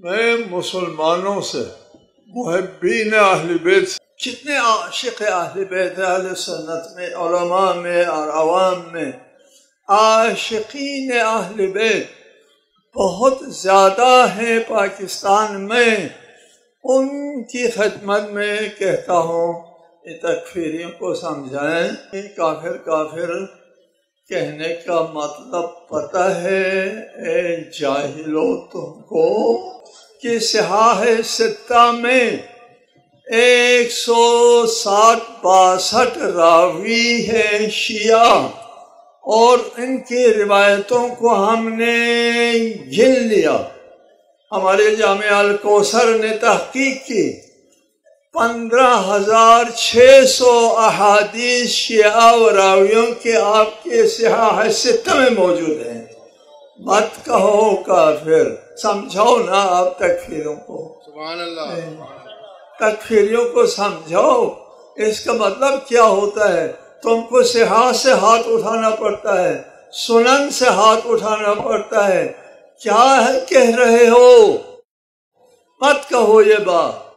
میں مسلمانوں سے، محبین اہل بیت سے جتنے عاشق اہل بیت، اہل سنت میں، علماء میں اور عوام میں، عاشقین اہل بیت بہت زیادہ ہیں پاکستان میں۔ ان کی خدمت میں کہتا ہوں یہ تکفیریوں کو سمجھائیں۔ کافر کافر کہنے کا مطلب پتہ ہے، اے جاہلو تم کو کہ سیاح ستہ میں ایک سو ساٹھ باسٹھ راوی ہے شیعہ اور ان کی روایتوں کو ہم نے گن لیا۔ ہمارے جامعہ الکوثر نے تحقیق کی۔ پندرہ ہزار چھ سو احادیث شیعہ و راویوں کے آپ کے سیاح ستہ میں موجود ہیں۔ مت کہو کافر سمجھاؤ نا آپ تکفیروں کو۔ سبحان اللہ۔ تکفیریوں کو سمجھاؤ۔ اس کا مطلب کیا ہوتا ہے؟ تم کو سیاح سے ہاتھ اٹھانا پڑتا ہے سنن سے ہاتھ اٹھانا پڑتا ہے۔ کیا ہے کہہ رہے ہو؟ مت کہو یہ بات۔